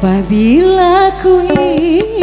Apabila ku ingin